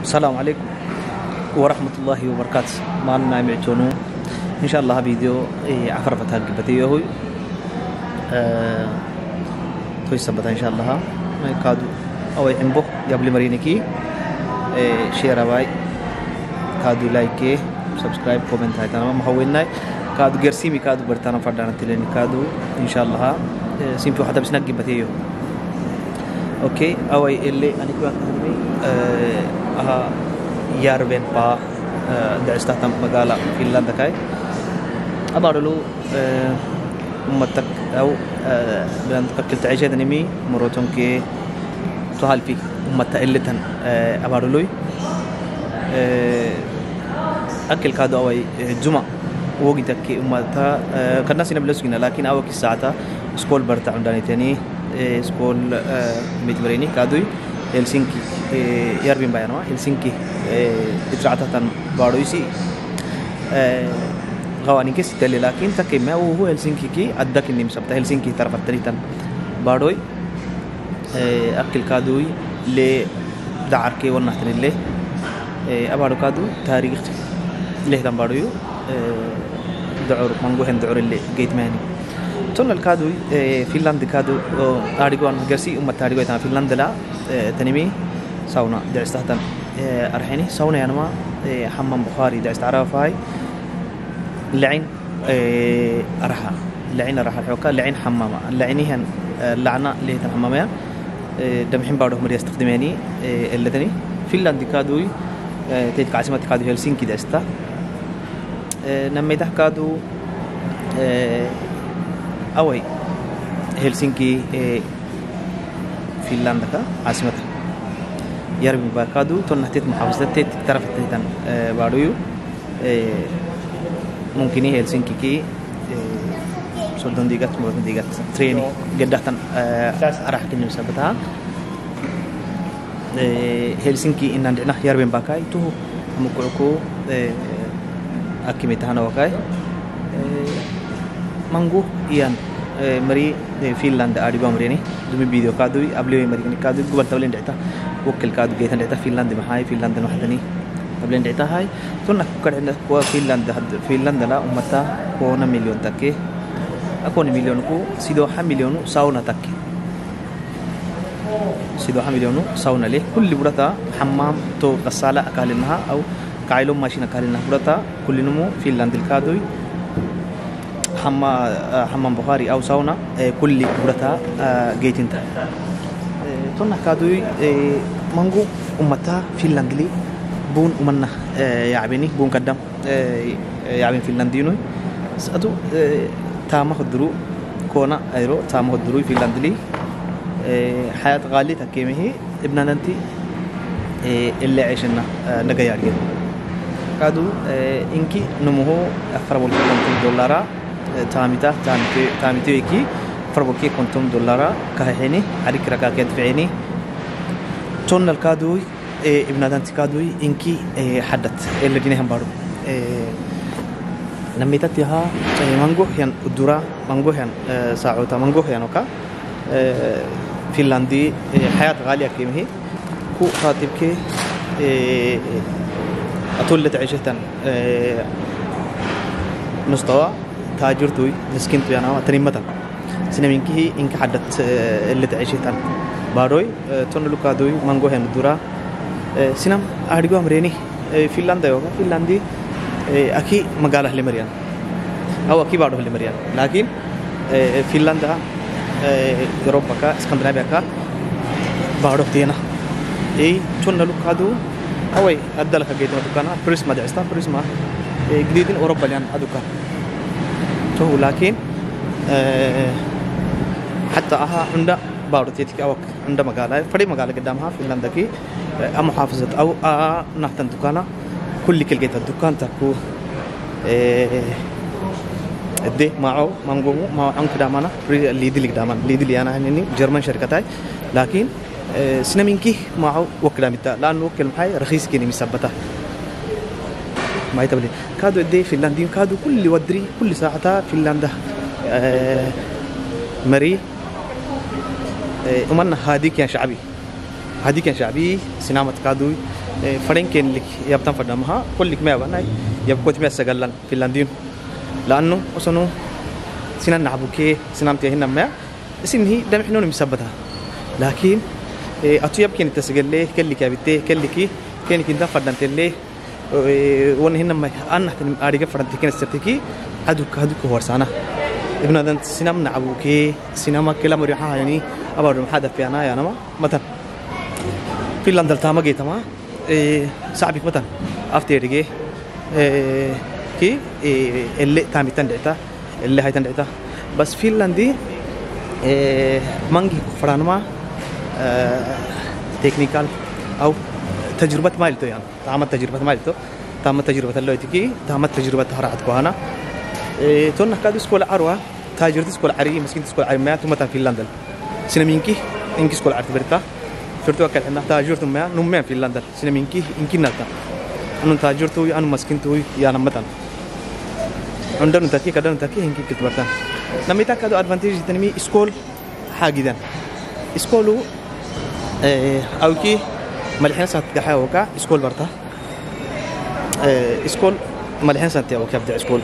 السلام عليكم ورحمة الله وبركاته. ما لنا معتونو. إن شاء الله فيديو إيه عفرفة هالقبتي هو. آه توي سبتا إن شاء الله. ما يكادو. أو يحنبو قبل مرينكي. إيه شير باي كادو لايك سبسكرايب كومنت هاي تمام محولنا كادو جرسيمي كادو برتانا فردانا تلين كادو إن شاء الله. إيه سيمبيو حتى بس نقبتي أوكي. اوي اللي أنا كنت ahaa järvenpää Tästähtän magala fillan takai. Abarulu ummatak au bilan takkil ta'ishay tanimi murotun ke tuhal fi ummata illatan abarului. Akil kadu awai juma wogi takki ummata kanna sina bilan sugina lakin awaki saata skol barta undanitani skol mitbarini kadui. كادوي هلسنكي يربين بيانوا هلسنكي إترعتها بارويسي غوانين كيس تلي لكن تكي ما هو هلسنكي كي أدك إني مسبت هلسنكي طرف التريتن باروي أكل كادوي ل دعار كي ونحتن اللي أبارو كادو تاريخ ليه دم بارويو دعور مانجو هن دعور اللي جيت ماني تون الكادو فنلند كادو أريجوان جرسي أمة تاريجو تنا فنلند لا تنمي سونا دعستهتن أرحيني سونا يعني ما حمام بخاري دعست عرف هاي لعين أرحا لعين أرحا الحوكا لعين حمامة. لعيني هن لعنة اللي هي حمامة دمحين بارو مري استخدماني اللي تاني فنلند كادو تلك عاصمة كادو هلسنكي دعستا نمي كادو أوي هلسنكي فنلندا عاصمتها يربي باكادو تون نحتيت محافظة تيت طرف تيتان باريو ممكن هلسنكي كي سودان ديغات مرات ديغات تريني قدحتن أراح كني مسابتها هلسنكي إن عندنا يربي باكاي تو مكوكو أكيمتها وكاي إيان مري فنلندا أريبا مريني دمي فيديو كادوي قبل مريني كادوي قبل تولين دعتا وكل كادو جيتن دعتا فنلندا محاي فنلندا وحدني قبل دعتا هاي تونا كوكر عندنا كوا فنلندا فنلندا لا أمتا كونا مليون تكي أكون مليون كو سيدو ح مليون ساونا تكي سيدو ح مليون ساونا ليه كل برتا حمام تو قصالة أكالنها أو كايلو ماشين أكالنها برتا كل نمو فنلندا الكادوي حما حمام بخاري أو ساونا كل برتا جيتنتا تونا كادوي مانجو أمتا فنلندلي بون أمنا يعبني بون قدام يعبن فنلندينو سأتو تاما خدرو كونا أيرو تاما خدرو فنلندلي حياة غالية تكيمه ابن ننتي اللي عيشنا نجا يارجين كادو إنكي نمو والكلام دولارا. تامتا تامتي تامتي كي فربوكي كنتم دولارا كهيني عليك ركا كيد فيني تون الكادوي ابن دانت كادوي إنكي حدت اللي جنيهم بارو. نميتت يها مانجو هيان دورا مانجو هيان ساعوتا مانجو هيان وكا فنلندي حياة غالية كيمه كو خاطب كي أطول تعيشتن مستوى. تاجرتوي مسكنتو يعني تريمتا سينمينكي إنك حدت اللي تعيشتان باروي تون لوكادوي مانجو هن دورا سينم أرجو أمريني فنلندا يوغا فنلندي أكي مقالة هلي مريان أو أكي بارو هلي مريان لكن فنلندا أوروبا كا اسكندنافيا كا بارو دينا إيه تون لوكادو أوي أدلك جيت مدكانا بريسما دعستا بريسما جديدين تو لكن أه حتى أها عند بارو تيتك أو عند مقالة فري مقالة قدامها في لندكي أه محافظة أو أه نحتن دكانا كل كل جيت الدكان تكو دي معه مانجو ما عن كدامنا ليدي لقدامنا ليدي لي أنا هني جرمن شركتاي. لكن أه سينمينكي معه وكلامتا لأنه محاي رخيص كني مثبته ما يتبلي. كادو دي فنلندين كادو كل ودري كل ساعة فنلندا. آه مري. آه أمنا هاديك يا شعبي. هاديك يا شعبي سينما كادو. فرين كين لك يبتن فدمها كل لك ما بنا يبقى تمي سجلن فنلندين لأنه أصلا سنان نعبوكي سنام تهنا ما اسم هي دم حنون مسبتها لكن أتويب كين تسجل كل لك يبتة كل لك كين كنت فدان تلي ون هنا ما أنا تنم أريك فدان تكين استرتكي هدوك هدوك ورسانا ابن هذا سينما نعبوكي سينما كلا مريحة يعني. أبغى هذا في أنا يعني ما مثلا. فنلندا تاما جيتما صعبك مثلا. أفتيرجي كي؟ اللي تامي تندعتا. اللي هاي تندعتا. بس فنلندي مانجي فرانما تكنيكال. أو تجربة مالتو يعني تامت تجربة مالتو تامت تجربة اللي تكي تامت تجربة هرعت كوهنا تونا كادو سكول عروة تاجرت سكول عري مسكين سكول عري ما توما فنلندا سينمينكي إنكي سكول عرت برتا firtuu akka dhanna taajirtu maya nummeen finlandal sina minki inki nalta anu taajirtu anu maskintu ya namatan unda nu taki kada nu taki hinki kit bartan namni takka do advantage tanimi iskol madaxweyne sanadka waxa uu ka iskool barta ee iskool madaxweyne sanadka uu ka bada iskool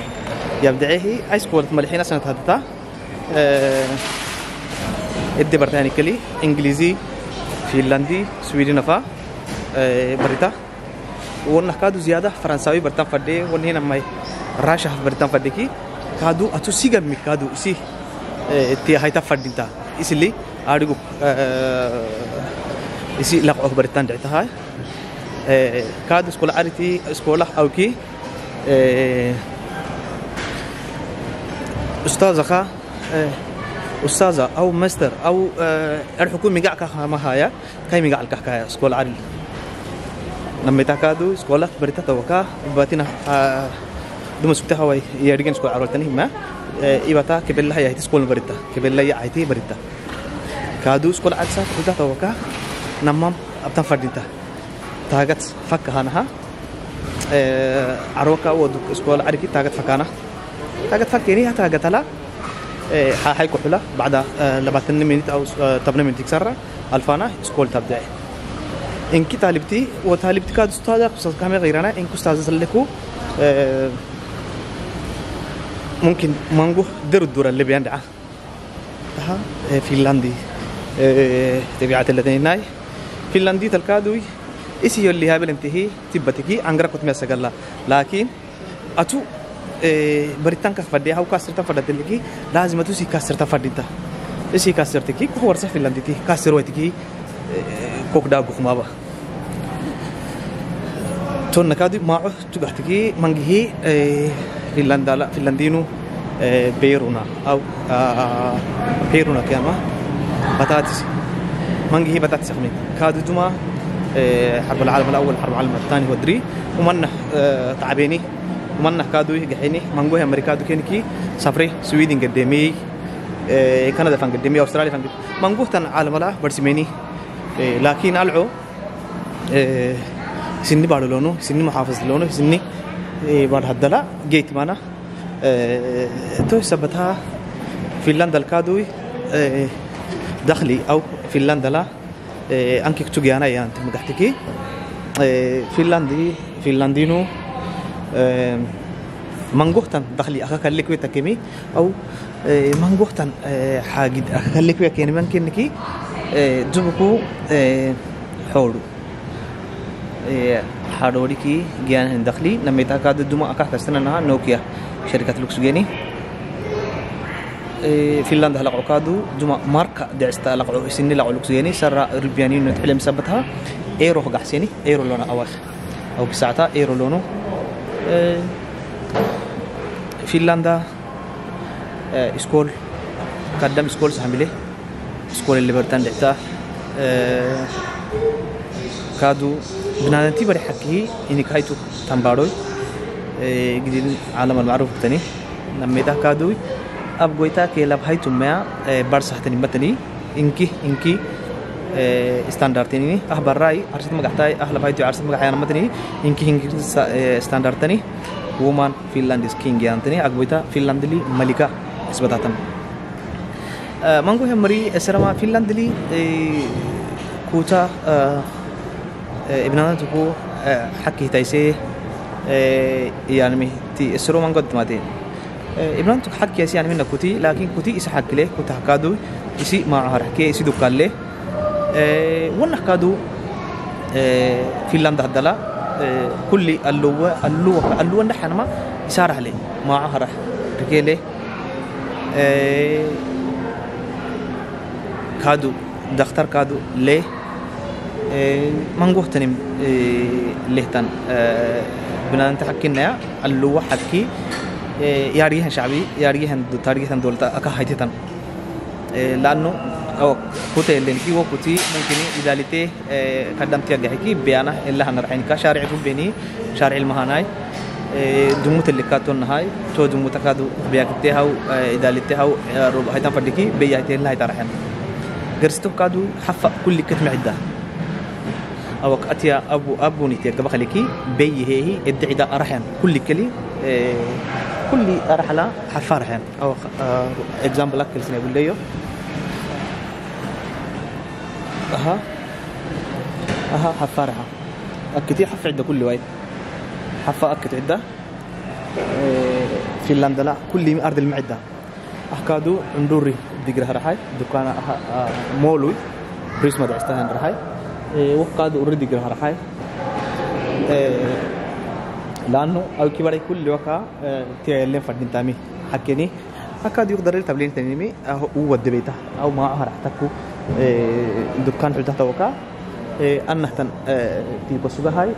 yabdacihi iskool madaxweyne sanadka hadda ee iddi bartaani kali ingilizi finlandi sweden afa ee barita wana kaadu ziyada faransawi bartan fadhe wana hina may rasha bartan fadhe ki kaadu atu siga mi kaadu isi ee ti hayta fadhinta isli arigu ee أخ برتان دعتا هاي؟ كادو سكولا أريتي سكولا أو كي أستاذ خا أستاذة أو ماستر أو الحكومة مجا كها هايا كاي مجا الكه كايا سكول عري لما تكادو سكولة بريتا توكا باتنا دم سكتها هواي يرجع سكول عرو تاني ما إبتا كبل هاي هاي سكول بريتا كبل هاي أبتن فرديتا تاجت فك هانها عروكا ودو سكول عري تاجت فكانا. تاجت فكيني تاجت لا هاي كحلة بعد لبعتن منت أو تبنى من تكسر ألفانا سكول تبدأ إنك طالبتي وطالبتي كاد أستاذ أستاذ كامل غيرنا إنك أستاذ سلكو ممكن مانجو در الدورة اللي بيندع ها فنلندي تبعات الذين ناي. فنلندي تلكادوي إيش يولي هابل انتهي تبتكي أنغرا كنت مسجلا لكن أتو baritaan kan fadhee haa kaasirta fadhate liki laazimatu si kaasirta fadhita isi kaasirte ki ko warsa finlanditi kaasiro itiki kok da gukmaba ton nakadi maaco tugahtiki mangihi finlandala finlandinu beeruna aw beeruna kama batatis mangihi batatis akhmi kadu duma حرب العالم الأول حرب العالم الثاني ودري ومنه تعبيني. ومن كادو جحيني. مانجو أمريكا دو كينكي سافري. سويدن قدامي. كندا فان قدامي. أستراليا فان مانجو تن عالم لا برسميني. لكن ألعو سني بارو لونو سني محافظ لونو سني بار هدلا جيت مانا. تو سبتها. فنلندا الكادوي. دخلي أو فنلندا لا أنك كتوجي أنا يعني مقحتكي فنلندي فنلندينو منجوهتن دخلي أخا كلك ويتكمي أو منجوهتن حاجد أخا كلك ويكيني ممكن نكي جبكو حولو. حاروري كي جيان دخلي لما يتأكد جمع ماركة دعستا لقعو سني لقعو لوكس جيني سرى ربيانين نتحلم سبتها ايرو قحسيني ايرو لونا أواخ أو بساعتها ايرو لونو فنلندا سكول قدم سكول سحمله سكول اللي برتان دعتا كادو بنادنتي بري حكي إني كايتو تنباروي جديد عالم المعروف تاني لما إذا अब गोइता के ला भाई तुम बार सहतनी मतनी इनकी इनकी standartini ah barai arsad magahtai ah labai tu arsad magahayan matini inki inki e, standartani ah ah e, woman finlandis king yantani agboita finlandili malika isbatatan. E, mangu hemri esrama finlandili kuta ibnana tuku hakki taise yani ti esro mangu dmatin قد ماتين ابنان تك حكي يسي يعني منا كتي لكن كتي إسا حكي له كتا حكادو إسي ما حكي إسي دكال له وأنا حكادو فنلندا هدلا كل اللو اللو اللو نحن ما يسار عليه ما عهره ركيله ياريهن شعبي ياريهن تاريخن دولتا أكا هايتتن لأنه أو كوتي اللي نكي وكوتي ممكن إذا لتي قدم تيجي حكي بيانا إلا هنرحين كشارع بيني شارع المهاناي دموت اللي كاتون هاي تو دموت كادو بياكتي هاو إذا لتي هاو ربع هيتان فردكي بياكتي الله هيتارحين قرستو كادو حفا كل كتم عده أو أتيا أبو أبو نتيا قبل خليكي بي هي ادعي دا أرحم كل كلي كل أرحلة حفارحم أو إكزامبل أكل سنة يقول ليه أها. أها حفارها أكتي حف عدة كل وايد. حفا أكت عدة. في لا كل أرض المعدة. أحكادو ندوري دقرها رحاي. دكان مولوي. بريس ما دعستها رحاي وقاد أوريدي قرها رحاي. لأنه أو كباري كل وقا تيالين فردين تامي. حكيني أكاد يقدر تبلين تنمي هو ود بيته أو ما راح تكو دكان في تحت وقا أنه تن تيجي سوغا هاي.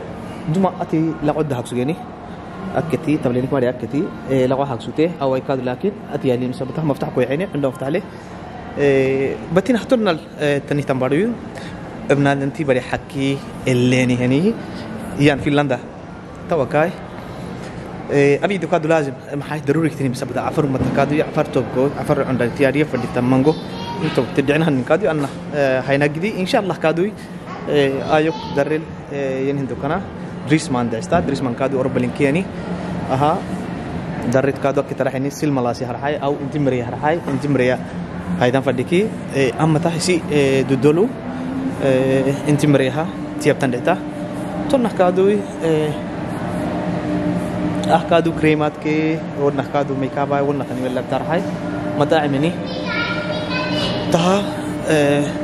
دما أتي لقد هاك سوغيني أكتي تبلين كماري أكتي. لقوا هاك سوته أو أكاد لكن أتي يعني مسبتها مفتاح كوي عيني عنده مفتاح عليه بتين حطنا تني تنباريو. ابنادنتي بري حكي الليني هني. يان فنلندا توكاي ابي دكادو لازم محاي ضروري كتير بسبب عفر متكادو يعفر توكو عفر عند تياريه فدي تمانغو انتو تدعنا هن كادو انا هاي نجدي ان شاء الله كادو ايوك درل ين هندو كنا دريس مان دستا دريس مان كادو اوربلين كياني اها دريت كادو كتر حيني سيل ملاسي هرحاي او انت مريا هرحاي انت مريا هايدان فديكي اما تحسي دودولو inti mareha tiaptan deta ton nakadui kremat ke और nakadu makeup ay wonna kan wala tarhay madaamini taha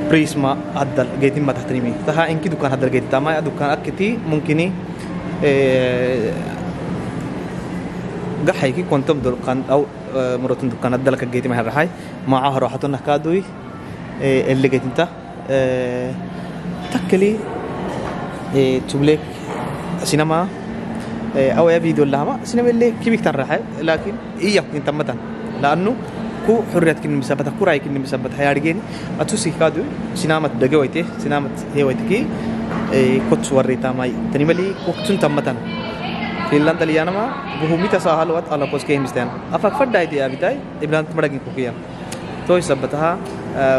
prisma addal geeti ma tahtrimi taha inki dukan haddal geeti tama dukan akiti mumkini gaxayki kontom dukan aw مرotun dukan addal ka geeti ma harhay ma ahro hatun nakadui اللي geetinta تكلي تبليك سينما أو يا فيديو لها سينما اللي كيف تنرحي لكن هي انت مثلا لأنه كو حريت كن مسابت كو رأي كن مسابت هيا رجين اتوسي كادو سينما دغويتي سينما هي ويتكي كوت وريتا ماي. تنملي وقتن تمتن فنلند ليانما بهمي تساهل وات على كوس كيم ستان افك فداي دي ابيتاي ابلان تمدغين كوكيا تو يسبتها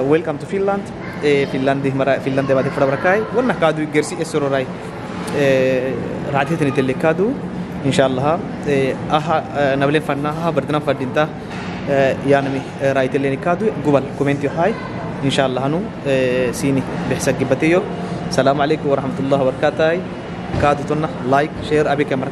ويلكم تو فنلند فنلندي مرا فنلندي بعد فرا بركاي ونا كادو جرسي اسرو تني تلي كادو. إن شاء الله. أها نبلين فناها بردنا فدينتا يعني رايت اللي كادو. قبل كومنتي هاي. إن شاء الله هنو سيني بحسك جبتيو. السلام عليكم ورحمة الله وبركاته. كادو تنا لايك شير أبي كاميرا